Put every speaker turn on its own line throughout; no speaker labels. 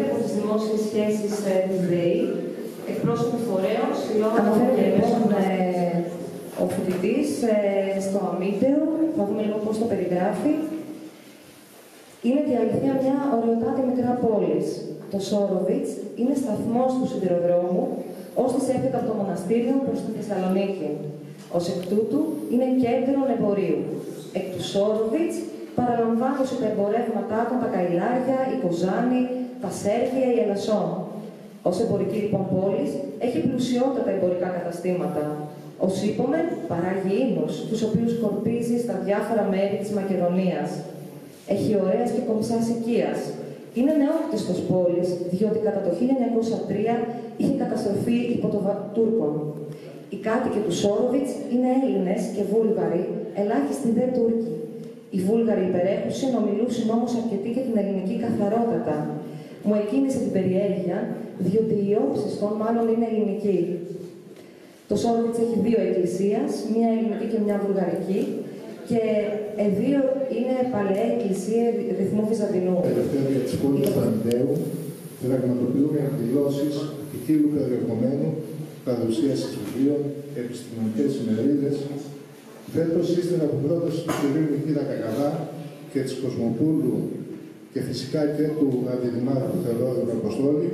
Δημητράκη, Δημήτρη από τις δημόσιες σχέσεις ε, της ΔΕΗ, εκπρόσωπο φορέων, συλλόγων
Αναφέρεται λοιπόν ε, ο φοιτητής ε, στο αμύντεο, θα δούμε λίγο πώς το περιγράφει. Είναι η αλήθεια μια ωραιοτάτη μικρά πόλης. Το Σόροβιτς είναι σταθμός του σιδηροδρόμου, ώστε έρχεται από το μοναστήριο προς τη Θεσσαλονίκη. Ω εκ τούτου είναι κέντρο εμπορίου. Εκ του Σόροβιτς παραλαμβάνονται τα εμπορεύματά του τα Καηλάρια, η Κοζάνη, τα Σέρβια, η Ελασσόν. Ω εμπορική λοιπόν πόλης έχει πλουσιότατα εμπορικά καταστήματα. Ω είπαμε, παράγει ίνους, τους οποίους σκορπίζει στα διάφορα μέρη της Μακεδονίας. Έχει ωραία και κομψά οικία. Είναι νεόκτιστος πόλης, διότι κατά το 1903 είχε καταστροφεί υπό το Τούρκων. Οι κάτοικοι του Σόροβιτς είναι Έλληνες και Βούλγαροι, ελάχιστοι δε Τούρκοι. Οι Βούλγαροι υπερέχουσαν ομιλούσαν όμω αρκετοί για την ελληνική καθαρότατα. Μου εκκίνησε την περιέργεια, διότι οι όψεις των μάλλον είναι ελληνικοί. Το Σόροβιτ έχει δύο εκκλησίες, μία ελληνική και μια βουλγαρική, και ε, δύο είναι παλαιά εκκλησία ρυθμού Βυζαντινού.
Τελευταία δια της πόλης του Αμυντέου πραγματοποιούμε εκδηλώσει ποικίλου περιεχομένου, παρουσίαση βιβλίων, επιστημονικές ημερίδες. Φέτο, ύστερα από πρόταση του κ. Νικήτα Κακαδά και της Κοσμοπούλου και φυσικά και του Αντιδημάρχου Θεοδόρου Αποστόλη,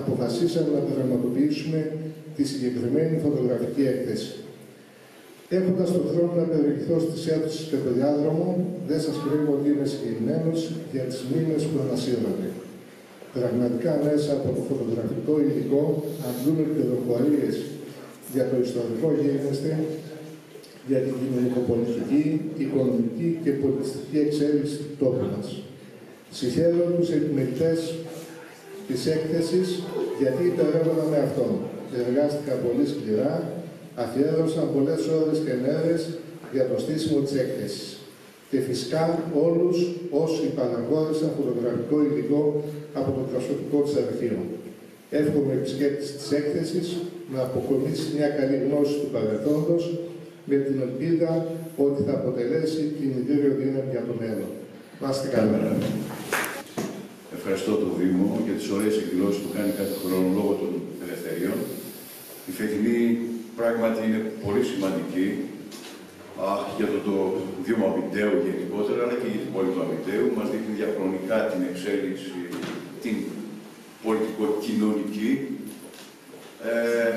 αποφασίσαμε να πραγματοποιήσουμε τη συγκεκριμένη φωτογραφική έκθεση. Έχοντας τον χρόνο να περιοχηθώ στι αίθουσε και το διάδρομο, δεν σας κρύβω ότι είμαι συγκεκριμένο για τις μήνε που ανασύρονται. Πραγματικά μέσα από το φωτογραφικό υλικό αντλούμε πληροφορίες για το ιστορικό γίγνεσθε, για την κοινωνικοπολιτική, οικονομική και πολιτιστική εξέλιξη του τόπου μας. Συγχαίρω τους επιμελητέ της έκθεσης γιατί υπερεύονταν με αυτόν. Εργάστηκα πολύ σκληρά αφιέρωσαν πολλές ώρες και μέρες για το στήσιμο της έκθεσης. Και φυσικά όλους όσοι παραγόρησαν φωτογραφικό υλικό από το προσωπικό της αρχείο. Εύχομαι επισκέπτης της έκθεσης να αποκομίσει μια καλή γνώση του παρελθόντος με την ελπίδα ότι θα αποτελέσει κινητήριο δύναμη για το μέλλον. Να είστε καλά.
Ευχαριστώ τον Δήμο για τις ωραίες εκδηλώσεις που κάνει κάθε χρόνο λόγω των ελευθεριών. Η φετινή πράγματι είναι πολύ σημαντική α, για το, το Δήμο Αμυντέου γενικότερα, αλλά και για την πόλη του Αμυντέου. Μας δείχνει διαχρονικά την εξέλιξη, την πολιτικο-κοινωνική, ε,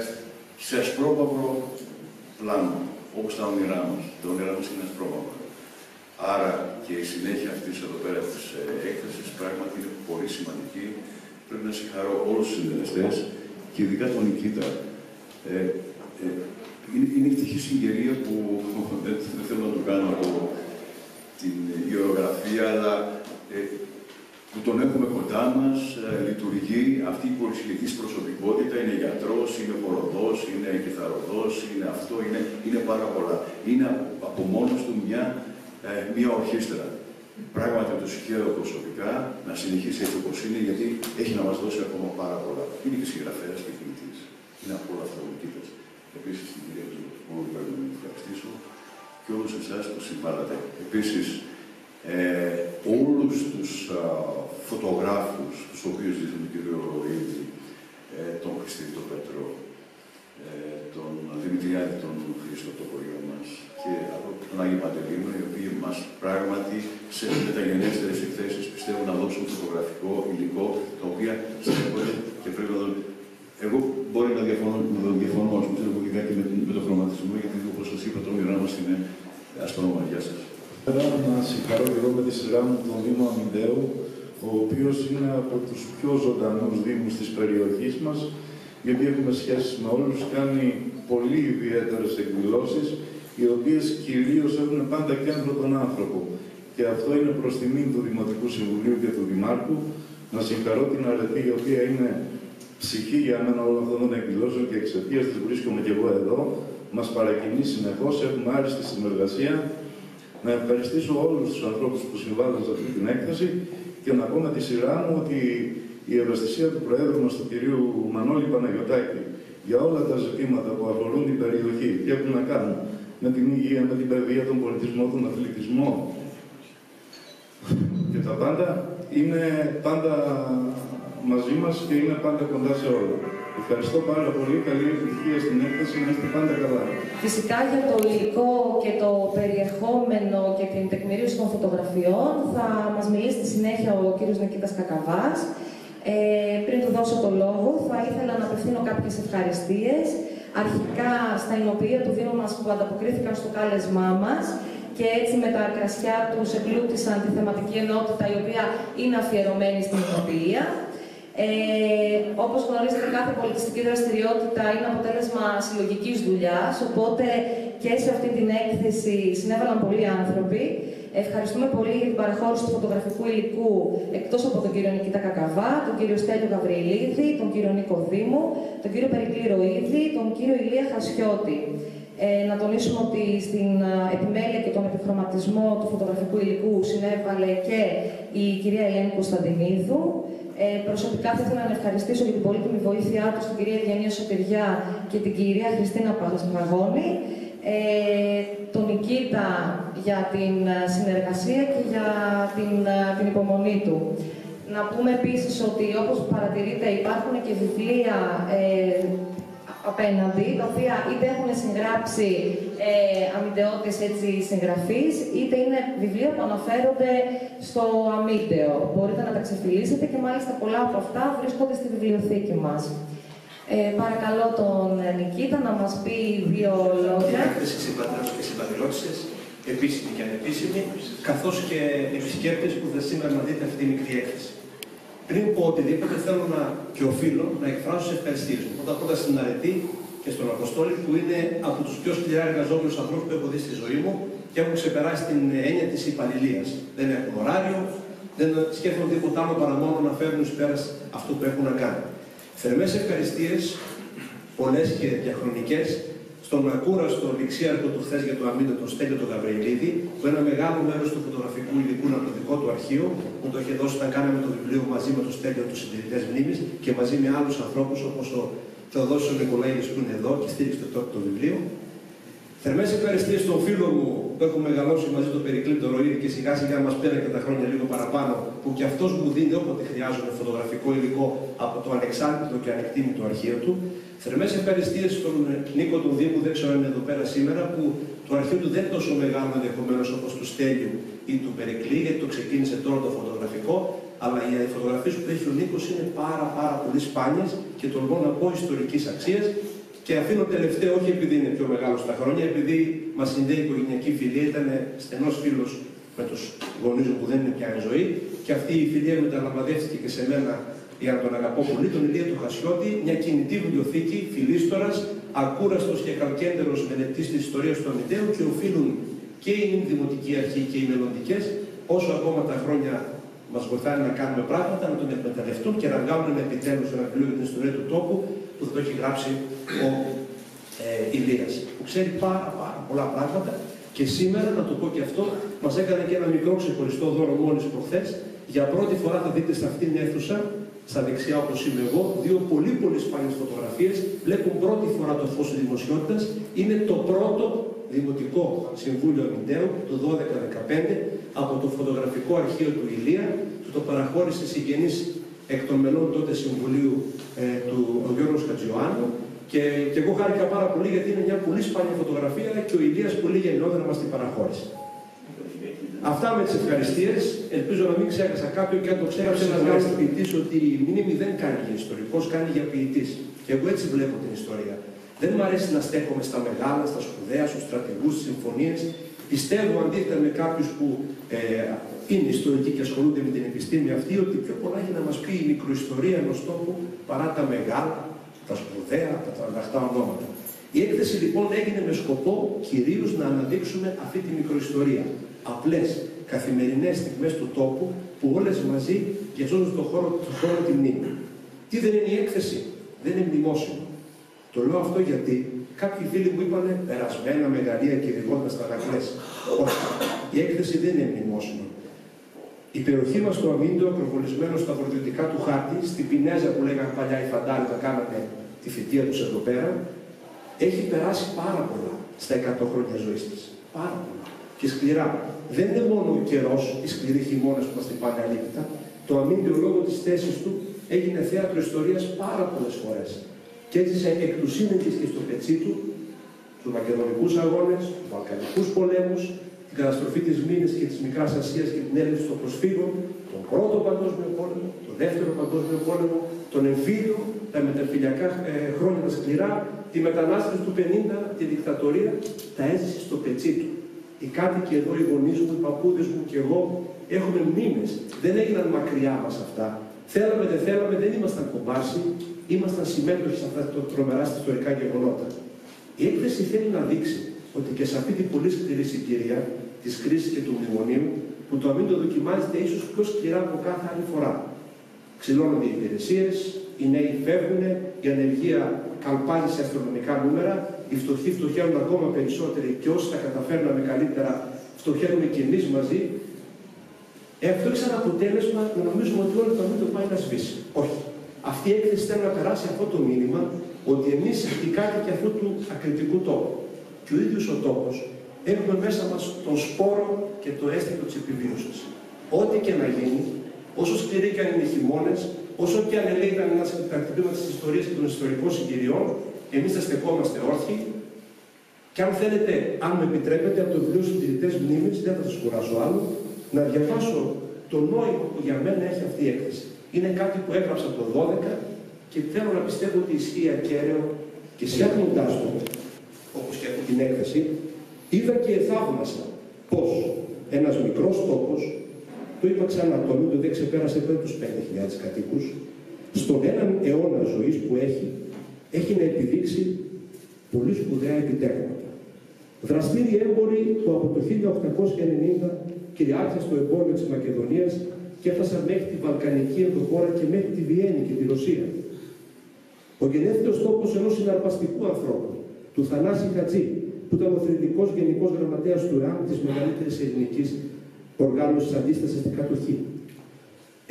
σε ασπρόπαυρο πλάνο, όπως τα όνειρά μας. Τα όνειρά μας είναι ασπρόπαυρο. Άρα και η συνέχεια αυτής εδώ πέρα της ε, έκθεσης πράγματι είναι πολύ σημαντική. Πρέπει να συγχαρώ όλους τους συντελεστές και ειδικά τον Νικήτα. Ε, ε, είναι, είναι ευτυχή συγκυρία που δεν, δεν θέλω να το κάνω από την ιερογραφία, αλλά ε, που τον έχουμε κοντά μας, ε, λειτουργεί αυτή η πολυσυλλογική προσωπικότητα, είναι γιατρός, είναι χοροδός, είναι κιθαροδό, είναι αυτό, είναι, είναι πάρα πολλά. Είναι από μόνος του μια, ε, μια ορχήστρα. Πράγματι το συγχαίρω προσωπικά να συνεχίσει έτσι όπως είναι, γιατί έχει να μας δώσει ακόμα πάρα πολλά. Είναι και συγγραφέας και ποιητή. Είναι από όλα αυτά που Επίσης την κυρία Ζωγραφού, πρέπει να ευχαριστήσω και όλους εσάς που συμβάλλατε. Επίσης, ε, όλους τους φωτογράφους, τους οποίους δείχνουν τον κύριο Ροίδη, ε, τον Χριστίδη Πέτρο, ε, τον Δημητριάδη, τον Χρήστο, το χωριό μας και από τον Άγιο Παντελήμο, οι οποίοι μας πράγματι σε μεταγενέστερες εκθέσεις πιστεύω να δώσουν φωτογραφικό υλικό, τα οποία στέλνονται και πρέπει να δουν. Εγώ μπορεί να διαφωνώ, να διαφωνώ ας πούμε, και με, με τον χρωματισμό, γιατί όπως σας είπα, το όνειρά μας είναι ασπρόμα. Γεια σας.
Να συγχαρώ και εγώ με τη σειρά μου τον Δήμο Αμυντέου, ο οποίος είναι από τους πιο ζωντανούς Δήμους της περιοχής μας, γιατί έχουμε σχέσει με όλους, κάνει πολύ ιδιαίτερες εκδηλώσεις, οι οποίες κυρίως έχουν πάντα κέντρο τον άνθρωπο. Και αυτό είναι προς τιμή του Δημοτικού Συμβουλίου και του Δημάρχου. Να συγχαρώ την αρετή, η οποία είναι ψυχή για μένα όλων αυτών των εκδηλώσεων και εξαιτίας της βρίσκομαι και εγώ εδώ. Μας παρακινεί συνεχώς, έχουμε άριστη συνεργασία. Να ευχαριστήσω όλους τους ανθρώπους που συμβάλλουν σε αυτή την έκθεση και να πω με τη σειρά μου ότι η ευαισθησία του Προέδρου μας, του κυρίου Μανώλη Παναγιωτάκη, για όλα τα ζητήματα που αφορούν την περιοχή και έχουν να κάνουν με την υγεία, με την παιδεία, τον πολιτισμό, τον αθλητισμό και τα πάντα,
είναι πάντα μαζί μας και είναι πάντα κοντά σε όλα. Ευχαριστώ πάρα πολύ. Καλή επιτυχία στην έκθεση. Να είστε πάντα καλά.
Φυσικά για το υλικό και το περιεχόμενο και την τεκμηρίωση των φωτογραφιών θα μας μιλήσει στη συνέχεια ο κύριος Νικήτας Κακαβάς. Ε, πριν του δώσω το λόγο, θα ήθελα να απευθύνω κάποιες ευχαριστίες. Αρχικά στα ενοποιεία του Δήμου μας που ανταποκρίθηκαν στο κάλεσμά μας και έτσι με τα κρασιά τους εμπλούτησαν τη θεματική ενότητα η οποία είναι αφιερωμένη στην ενοποιεία. Ε, όπως γνωρίζετε, κάθε πολιτιστική δραστηριότητα είναι αποτέλεσμα συλλογικής δουλειάς, οπότε και σε αυτή την έκθεση συνέβαλαν πολλοί άνθρωποι. Ευχαριστούμε πολύ για την παραχώρηση του φωτογραφικού υλικού εκτός από τον κύριο Νικήτα Κακαβά, τον κύριο Στέλιο Γαβριλίδη, τον κύριο Νίκο Δήμου, τον κύριο Περικλή Ροίδη, τον κύριο Ηλία Χασιώτη. Ε, να τονίσουμε ότι στην επιμέλεια και τον επιχρωματισμό του φωτογραφικού υλικού συνέβαλε και η κυρία Ελένη Κωνσταντινίδου. Ε, προσωπικά θα ήθελα να ευχαριστήσω για την πολύτιμη βοήθειά του στην κυρία Ευγενία Σωτηριά και την κυρία Χριστίνα Παγασμαγόνη, ε, τον Νικήτα για την συνεργασία και για την, την υπομονή του. Να πούμε επίσης ότι όπως παρατηρείτε υπάρχουν και βιβλία ε, απέναντι, τα οποία είτε έχουν συγγράψει ε, αμυντεώτες έτσι συγγραφείς, είτε είναι βιβλία που αναφέρονται στο αμύντεο. Μπορείτε να τα ξεφυλίσετε και μάλιστα πολλά από αυτά βρίσκονται στη βιβλιοθήκη μας. Ε, παρακαλώ τον Νικήτα να μας πει δύο λόγια.
Έκθεση και συμπατριώτησες, επίσημη και ανεπίσημη, καθώς και επισκέπτες που θα σήμερα να δείτε αυτή τη μικρή έκθεση. Πριν πω οτιδήποτε, θέλω να και οφείλω να εκφράσω τις ευχαριστίες μου. Πρώτα απ' στην Αρετή και στον Αποστόλη, που είναι από τους πιο σκληρά εργαζόμενους ανθρώπους που έχω δει στη ζωή μου και έχουν ξεπεράσει την έννοια της υπαλληλίας. Δεν έχουν ωράριο, δεν σκέφτονται τίποτα άλλο παρά μόνο να φέρνουν εις πέρας αυτό που έχουν να κάνουν. Θερμές ευχαριστίες, πολλές και διαχρονικές, στον ακούραστο ληξίαρχο του χθες για το αμήνο, τον Στέλιο τον Γαβριλίδη, που ένα μεγάλο μέρος του φωτογραφικού υλικού είναι από το δικό του αρχείο, μου το είχε δώσει όταν κάναμε το βιβλίο μαζί με το Στέλιο τους Συντηρητές Μνήμης και μαζί με άλλους ανθρώπους όπως ο Θεοδόσιο Νικολαίδης που είναι εδώ και στήριξε το, το βιβλίο. Θερμές ευχαριστίες στον φίλο μου που έχω μεγαλώσει μαζί το Περικλή το Ροίδη και σιγά σιγά μας πέρα και τα χρόνια λίγο παραπάνω, που και αυτός μου δίνει όποτε χρειάζομαι φωτογραφικό υλικό από το ανεξάρτητο και ανεκτήμητο αρχείο του. Θερμές ευχαριστίες στον Νίκο του Δήμου, δεν ξέρω αν είναι εδώ πέρα σήμερα, που το αρχείο του δεν είναι τόσο μεγάλο ενδεχομένως όπως του Στέλιου ή του Περικλή, γιατί το ξεκίνησε τώρα το φωτογραφικό, αλλά οι φωτογραφίες που έχει ο Νίκος είναι πάρα, πάρα πολύ σπάνιες και τολμώ να πω ιστορικής αξίας. Και αφήνω τελευταίο, όχι επειδή είναι πιο μεγάλο στα χρόνια, επειδή μας συνδέει η οικογενειακή φιλία, ήταν στενός φίλος με τους γονείς μου που δεν είναι πια ζωή, και αυτή η φιλία μεταλαμβαδεύτηκε και σε μένα για να τον αγαπώ πολύ, τον Ηλία του Χασιώτη, μια κινητή βιβλιοθήκη, φιλίστορας, ακούραστος και καλκέντερος μελετής της ιστορίας του Αμυντέου και οφείλουν και η Δημοτική Αρχή και οι μελλοντικές, όσο ακόμα τα χρόνια μας βοηθάνε να κάνουμε πράγματα, να τον εκμεταλλευτούν και να βγάλουν επιτέλους ένα βιβλίο για την ιστορία του τόπου που θα το έχει γράψει ο ε, Ηλίας, που ξέρει πάρα, πάρα πολλά πράγματα και σήμερα, να το πω και αυτό, μας έκανε και ένα μικρό ξεχωριστό δώρο μόλις προχθές. Για πρώτη φορά θα δείτε σε αυτήν την αίθουσα στα δεξιά όπως είμαι εγώ, δύο πολύ πολύ σπάνιες φωτογραφίες. Βλέπουν πρώτη φορά το φως της δημοσιότητας. Είναι το πρώτο Δημοτικό Συμβούλιο Αμυντέου το 12-15 από το φωτογραφικό αρχείο του Ηλία. Του το παραχώρησε συγγενή εκ των μελών τότε Συμβουλίου ε, του ο Γιώργος Χατζιωάννου. Και, και εγώ χάρηκα πάρα πολύ γιατί είναι μια πολύ σπάνια φωτογραφία και ο Ηλίας πολύ γενναιόδρα μας την παραχώρησε. Αυτά με τις ευχαριστίες. Ελπίζω να μην ξέχασα κάποιον και αν το ξέχασα ένα μεγάλο ποιητή ότι η μνήμη δεν κάνει για ιστορικό, κάνει για ποιητής. Και εγώ έτσι βλέπω την ιστορία. Δεν μου αρέσει να στέκομαι στα μεγάλα, στα σπουδαία, στους στρατηγούς, στις συμφωνίες. Πιστεύω αντίθετα με κάποιους που ε, είναι ιστορικοί και ασχολούνται με την επιστήμη αυτή, ότι πιο πολλά έχει να μας πει η μικροϊστορία ενός τόπου παρά τα μεγάλα, τα σπουδαία, τα τρανταχτά ονόματα. Η έκθεση λοιπόν έγινε με σκοπό κυρίως να αναδείξουμε αυτή τη μικροϊστορία απλές καθημερινές στιγμές του τόπου που όλες μαζί γεζώνουν στον χώρο, του χώρο τη μνήμη. Τι δεν είναι η έκθεση, δεν είναι μνημόσυνο. Το λέω αυτό γιατί κάποιοι φίλοι μου είπαν περασμένα μεγαλεία και ειδικότερα στα δακλές. Όχι, η έκθεση δεν είναι μνημόσυνο. Η περιοχή μας στο Αμίντο, ακροβολισμένο στα βορειοδυτικά του χάρτη, στην Πινέζα που λέγανε παλιά οι φαντάροι να κάνανε τη θητεία τους εδώ πέρα, έχει περάσει πάρα πολλά στα 100 χρόνια ζωής της. Πάρα πολλά. Και σκληρά δεν είναι μόνο ο καιρός, οι σκληροί χειμώνες που μας την πάνε αλήθεια, Το αμύντιο λόγω της θέσης του έγινε θέατρο ιστορίας πάρα πολλές φορές και έζησε εκ του και στο πετσί του τους Μακεδονικούς αγώνες, τους Βαλκανικούς πολέμους, την καταστροφή της Μήνης και της Μικράς Ασίας και την έλλειψη των προσφύγων, τον Πρώτο Παγκόσμιο Πόλεμο, τον Δεύτερο Παγκόσμιο Πόλεμο, τον εμφύλιο, τα μεταφυλιακά ε, χρόνια τα σκληρά, τη μετανάστευση του 50, τη δικτατορία, τα έζησε στο πετσί του. Οι κάτοικοι εδώ, οι γονείς μου, οι παππούδες μου και εγώ έχουμε μήνε. Δεν έγιναν μακριά μας αυτά. Θέλαμε, δεν θέλαμε, δεν ήμασταν κομπάσοι, ήμασταν συμμέτοχοι σε αυτά τα τρομερά ιστορικά γεγονότα. Η έκθεση θέλει να δείξει ότι και σε αυτή την πολύ σκληρή συγκυρία της κρίση και του μνημονίου, που το αμήν το δοκιμάζεται ίσως πιο σκληρά από κάθε άλλη φορά. Ξυλώνονται οι υπηρεσίες, οι νέοι φεύγουν, η ανεργία καλπάζει σε αστρονομικά νούμερα, οι φτωχοί φτωχαίνουν ακόμα περισσότεροι και όσοι τα καταφέρναμε καλύτερα φτωχαίνουμε και εμείς μαζί. Ε, αυτό έχει σαν αποτέλεσμα να νομίζουμε ότι όλο το αμήν το πάει να σβήσει. Όχι. Αυτή η έκθεση θέλει να περάσει αυτό το μήνυμα ότι εμείς οι κάτοικοι αυτού του ακριτικού τόπου και ο ίδιος ο τόπος έχουμε μέσα μας τον σπόρο και το αίσθημα της επιβίωσης. Ό,τι και να γίνει, όσο σκληροί και αν είναι χειμώνες, όσο και αν λέει ήταν ένας τα της ιστορίας και των ιστορικών συγκυριών, εμείς θα στεκόμαστε όρθιοι. Και αν θέλετε, αν με επιτρέπετε, από το βιβλίο Συντηρητές Μνήμης, δεν θα σας κουράσω άλλο, να διαβάσω το νόημα που για μένα έχει αυτή η έκθεση. Είναι κάτι που έγραψα το 12 και θέλω να πιστεύω ότι ισχύει ακέραιο και φτιάχνοντά το, όπως και αυτή την έκθεση, είδα και θαύμασα πώ ένας μικρός τόπος, το είπα ξανά, το Αμύντο δεν ξεπέρασε πριν τους 5.000 κατοίκου, στον έναν αιώνα ζωής που έχει, έχει να επιδείξει πολύ σπουδαία επιτεύγματα. Δραστήριοι έμποροι που από το 1890 κυριάρχησαν στο εμπόριο της Μακεδονίας και έφτασαν μέχρι τη Βαλκανική ενδοχώρα και μέχρι τη Βιέννη και τη Ρωσία. Ο γενέθλιος τόπος ενός συναρπαστικού ανθρώπου, του Θανάση Χατζή, που ήταν ο θρητικό γενικός γραμματέας του ΡΑΜ της μεγαλύτερης ελληνικής οργάνωσης αντίστασης στην κατοχή.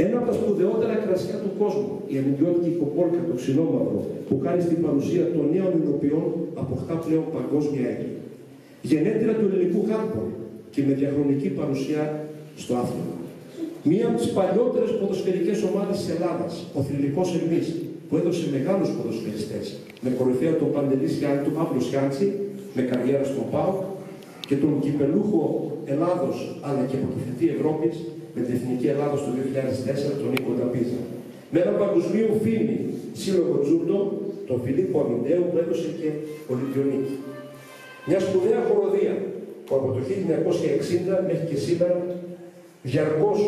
Ένα από τα σπουδαιότερα κρασιά του κόσμου, η αμυντιώτικη υποπόλκα, το ξινόμαυρο, που κάνει στην παρουσία των νέων υλοποιών αποκτά πλέον παγκόσμια έγκλη. Γενέτειρα του ελληνικού χάρπορ και με διαχρονική παρουσία στο άθλημα. Μία από τις παλιότερες ποδοσφαιρικές ομάδες της Ελλάδας, ο θρηλυκός Ερμής, που έδωσε μεγάλους ποδοσφαιριστές, με κορυφαία τον Παντελής Σιάντη, του Παύλου Σιάντσι, με καριέρα στον ΠΑΟΚ, και τον κυπελούχο Ελλάδος αλλά και πρωτοθετή Ευρώπη, με την Εθνική Ελλάδα το 2004, τον Νίκο Νταπίζα. Με ένα παγκοσμίου φήμη σύλλογο Τζούντο, τον Φιλίππο Αμυντέου, που έδωσε και Ολυμπιονίκη. Μια σπουδαία χοροδία που από το 1960 μέχρι και σήμερα διαρκώς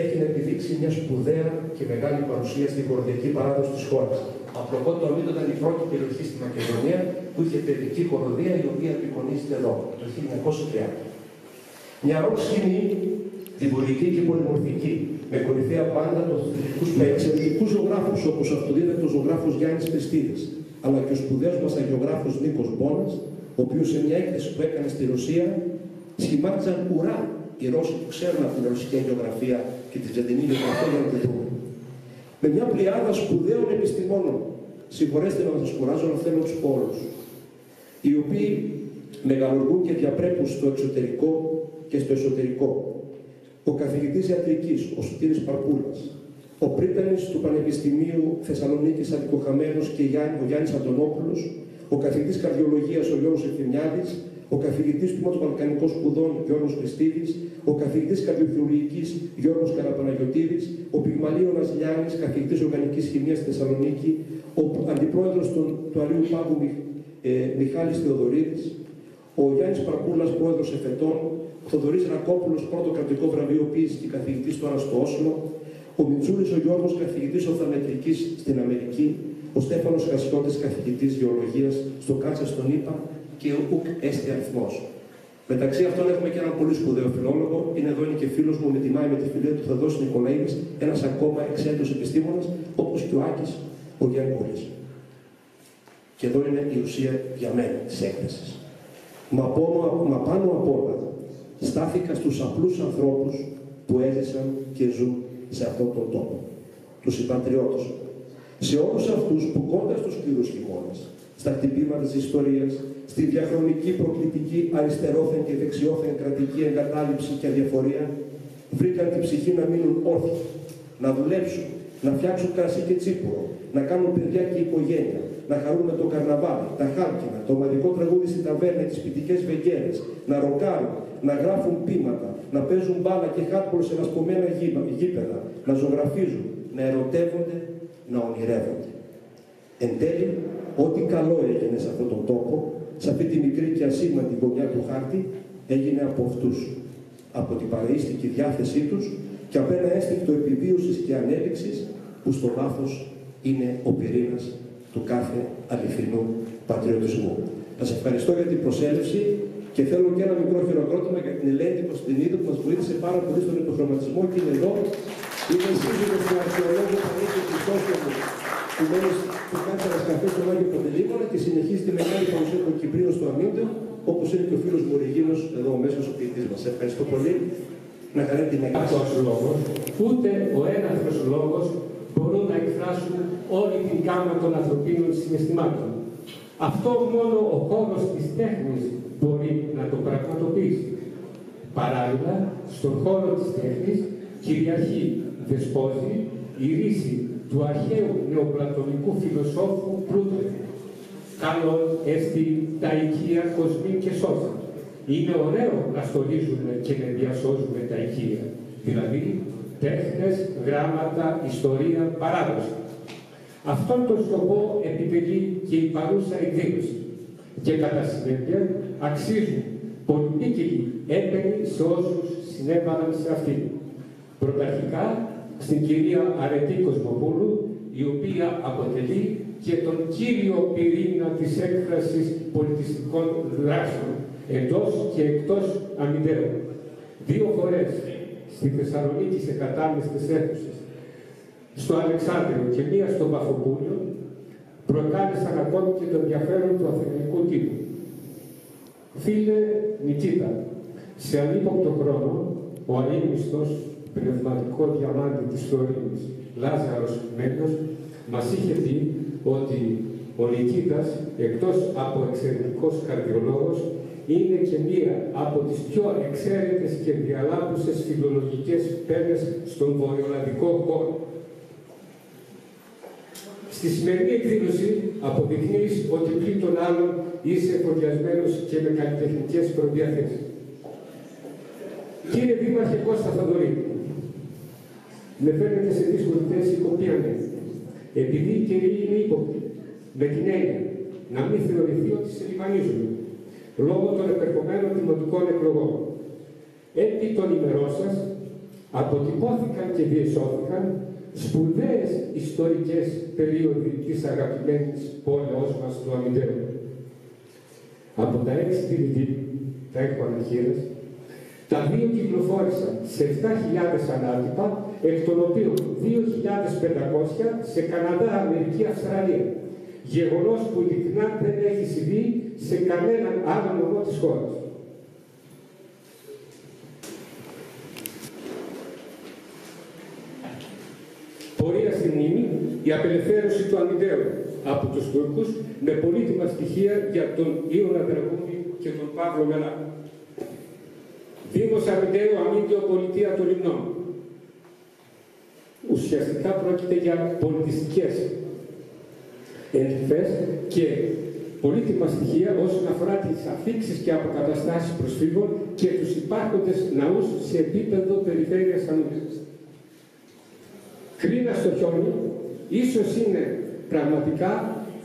έχει να επιδείξει μια σπουδαία και μεγάλη παρουσία στην χοροδιακή παράδοση της χώρας. Απλό το Αμύντο ήταν η πρώτη περιοχή στη Μακεδονία που είχε παιδική χοροδία η οποία απεικονίζεται εδώ, το 1930. Μια ροκ σκηνή δημιουργική και πολυμορφική, με κορυφαία πάντα των με εξαιρετικούς ζωγράφους όπως ο αυτοδίδακτος ζωγράφος Γιάννης Χριστίδη, αλλά και ο σπουδαίος μας αγιογράφος Νίκος Μπόνας, ο οποίος σε μια έκθεση που έκανε στη Ρωσία σχημάτιζαν ουρά οι Ρώσοι που ξέρουν από την ρωσική αγιογραφία και τη Βυζαντινή γεωγραφία για να τη δουν. Με μια πλειάδα σπουδαίων επιστημόνων, συγχωρέστε να σας κουράζω, αλλά θέλω τους πόρους, οι οποίοι μεγαλουργούν και διαπρέπουν στο εξωτερικό και στο εσωτερικό. Ο καθηγητής ιατρικής, ο Σωτήρης Παρπούλας, ο πρίτανης του Πανεπιστημίου Θεσσαλονίκης Αντικοχαμένος και ο Γιάννης Αντωνόπουλος, ο καθηγητής καρδιολογίας ο Γιώργος Ευθυμιάδης, ο καθηγητής του Μότου Βαλκανικών Σπουδών Γιώργος Χριστίδης, ο καθηγητής καρδιοχειρουργικής Γιώργος Καραπαναγιωτήδης, ο Πυγμαλίωνας Λιάνης, καθηγητής οργανικής χημίας στη Θεσσαλονίκη, ο αντιπρόεδρος του, του Αλίου Πάγου ε, Μιχάλης Θεοδωρίδης, ο Γιάννης Παρκούλας, πρόεδρος εφετών, ο Θοδωρής Ρακόπουλος, πρώτο κρατικό βραβείο ποιήση και καθηγητής τώρα στο Όσλο, ο Μιτσούλης ο Γιώργος, καθηγητής ορθαμετρικής στην Αμερική, ο Στέφανος Χασιώτης, καθηγητής γεωλογίας στο Κάτσα στον ΗΠΑ και ο Ουκ Έστη Αριθμός. Μεταξύ αυτών έχουμε και έναν πολύ σπουδαίο φιλόλογο. Είναι εδώ είναι και φίλος μου, με τιμάει με τη φιλία του Θεοδόση Νικολαίδης, ένας ακόμα εξέντος επιστήμονας, όπως και ο Άκης ο Γιάννης Και εδώ είναι η ουσία για μένα της έκθεσης. Μα, μα πάνω απ' όλα στάθηκα στους απλούς ανθρώπους που έζησαν και ζουν σε αυτόν τον τόπο. Τους συμπατριώτε. Σε όλους αυτούς που κοντά στους σκληρού χειμώνες, στα χτυπήματα της ιστορίας, στη διαχρονική προκλητική αριστερόθεν και δεξιόθεν κρατική εγκατάλειψη και αδιαφορία, βρήκαν την ψυχή να μείνουν όρθιοι να δουλέψουν, να φτιάξουν κρασί και τσίπουρο, να κάνουν παιδιά και οικογένεια, να χαρούν με το καρναβάλι, τα χάλκινα, το ομαδικό τραγούδι στην ταβέρνα, τις ποιητικές βεγγέρε, να ροκάρουν, να γράφουν πείματα, να παίζουν μπάλα και χάτμπολ σε λασπωμένα γήπεδα, να ζωγραφίζουν, να ερωτεύονται, να ονειρεύονται. Εν τέλει, ό,τι καλό έγινε σε αυτόν τον τόπο, σε αυτή τη μικρή και ασήμαντη γωνιά του χάρτη, έγινε από αυτούς. Από την παραίστικη διάθεσή τους και από ένα αίσθηκτο επιβίωσης και ανέλυξη που στο βάθος είναι ο πυρήνας του κάθε αληθινού πατριωτισμού. Σας ευχαριστώ για την προσέλευση και θέλω και ένα μικρό χειροκρότημα για την Ελένη Κωνσταντινίδου που μας βοήθησε πάρα πολύ στον υποχρωματισμό και είναι εδώ. Είναι σύζυγο του αρχαιολόγου Πανίκη Χριστόφωνου που μένει του κάτσαρα καφέ στον Άγιο Παντελήμωνα και συνεχίζει τη μεγάλη παρουσία των Κυπρίων στο Αμύντιο, όπως είναι και ο φίλος μου Ρηγίνος, εδώ ο μέσος ο ποιητής μας. Ευχαριστώ πολύ. Να χαρεί την
έκθεση. λόγο, ούτε ο έναθρος λόγος μπορούν να εκφράσουν όλη την γάμα των ανθρωπίνων συναισθημάτων. Αυτό μόνο ο χώρος της τέχνης μπορεί να το πραγματοποιήσει. Παράλληλα, στον χώρο της τέχνης κυριαρχεί, δεσπόζει η ρίση του αρχαίου νεοπλατωνικού φιλοσόφου Πλούτρεφ. Καλόν έστι τα οικία κοσμή και σώθα. Είναι ωραίο να στολίζουμε και να διασώζουμε τα οικία, δηλαδή τέχνες, γράμματα, ιστορία, παράδοση. Αυτόν τον σκοπό επιτελεί και η παρούσα εκδήλωση και κατά συνέπεια αξίζουν πολυπίκυλοι έπαινοι σε όσους συνέβαλαν σε αυτή. Πρωταρχικά στην κυρία Αρετή Κοσμοπούλου, η οποία αποτελεί και τον κύριο πυρήνα της έκφρασης πολιτιστικών δράσεων εντός και εκτός αμυντέρων. Δύο φορές στη Θεσσαλονίκη σε κατάμεστες αίθουσες, στο Αλεξάνδριο και μία στο Παφοπούλιο, προκάλεσαν ακόμη και το ενδιαφέρον του αθηνικού τύπου. Φίλε Νικήτα, σε ανύποπτο χρόνο, ο αείμιστος πνευματικό διαμάντι της Φλωρίνης, Λάζαρος Μέλος, μας είχε πει ότι ο Νικήτας, εκτός από εξαιρετικός καρδιολόγος, είναι και μία από τις πιο εξαίρετες και διαλάπουσες φιλολογικές πένες στον βορειοελλαδικό χώρο. Στη σημερινή εκδήλωση αποδεικνύεις ότι πριν τον άλλον είσαι εφοδιασμένος και με καλλιτεχνικές προδιαθέσεις. Κύριε Δήμαρχε Κώστα Θαδωρή, με φαίνεται σε δύσκολη θέση κοπίανε, επειδή οι καιροί είναι ύποπτοι, με την έννοια να μην θεωρηθεί ότι σε λιμανίζουν, λόγω των επερχομένων δημοτικών εκλογών. Επί των ημερών σας αποτυπώθηκαν και διεσώθηκαν σπουδαίες ιστορικές περίοδοι της αγαπημένης πόλεως μας του Αμυντέου. Από τα έξι DVD, τα έχω αναχείρες, τα δύο κυκλοφόρησαν σε 7.000 ανάτυπα, εκ των οποίων 2.500 σε Καναδά, Αμερική, Αυστραλία. Γεγονός που ειλικρινά δεν έχει συμβεί σε κανέναν άλλο νομό της χώρας. Πορεία στη μνήμη, η απελευθέρωση του Αμυντέου από τους Τούρκους με πολύτιμα στοιχεία για τον Ιωνα Δραγούμη και τον Παύλο Μελά. Δήμος Αμυντέου Αμύντιο Πολιτεία των Λιμνών. Ουσιαστικά πρόκειται για πολιτιστικές εντυπές και πολύτιμα στοιχεία όσον αφορά τις αφήξεις και αποκαταστάσεις προσφύγων και τους υπάρχοντες ναούς σε επίπεδο περιφέρειας Αμύντιας. Κρίνα στο χιόνι, ίσως είναι πραγματικά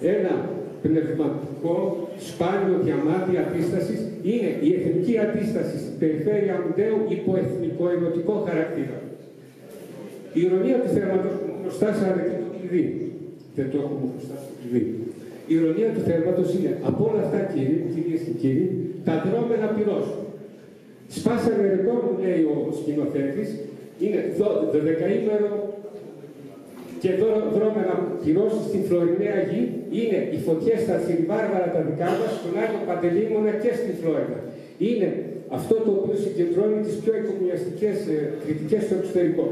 ένα πνευματικό, σπάνιο διαμάτι αντίστασης, είναι η εθνική αντίσταση στην περιφέρεια Αμυντέου υπό εθνικό ερωτικό χαρακτήρα. Η ηρωνία του θέματος μου μπροστά σε το κλειδί. Δεν το έχουμε μπροστά στο κλειδί. Η ηρωνία του θέματος είναι από όλα αυτά, κύριοι, κυρίες και κύριοι, τα δρόμενα πυρός. Σπάσανε ρεκόρ, μου λέει ο σκηνοθέτης, είναι το δεκαήμερο και δρόμενα πυρός στην Φλωρινέα γη είναι οι φωτιές στα Θηρυβάρβαρα τα δικά μας, στον Άγιο Παντελήμωνα και στην Φλόρινα. Είναι αυτό το οποίο συγκεντρώνει τις πιο εκκομμιαστικές ε, κριτικές στο εξωτερικό.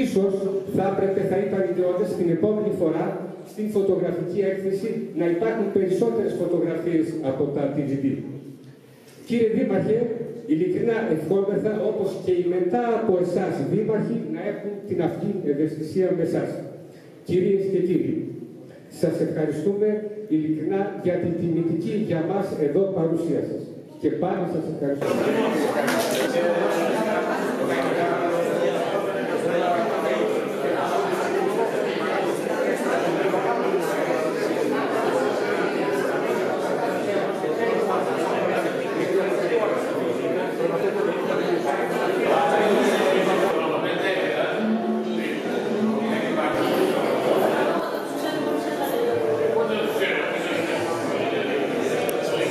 Ίσως θα έπρεπε, θα ήταν ιδεώδες την επόμενη φορά στην φωτογραφική έκθεση να υπάρχουν περισσότερες φωτογραφίες από τα TGD. Κύριε Δήμαρχε, ειλικρινά ευχόμεθα όπως και οι μετά από εσάς δήμαρχοι να έχουν την αυτή ευαισθησία με εσάς. Κυρίες και κύριοι, σας ευχαριστούμε ειλικρινά για την τιμητική για μας εδώ παρουσία σας. Και πάλι σας ευχαριστούμε.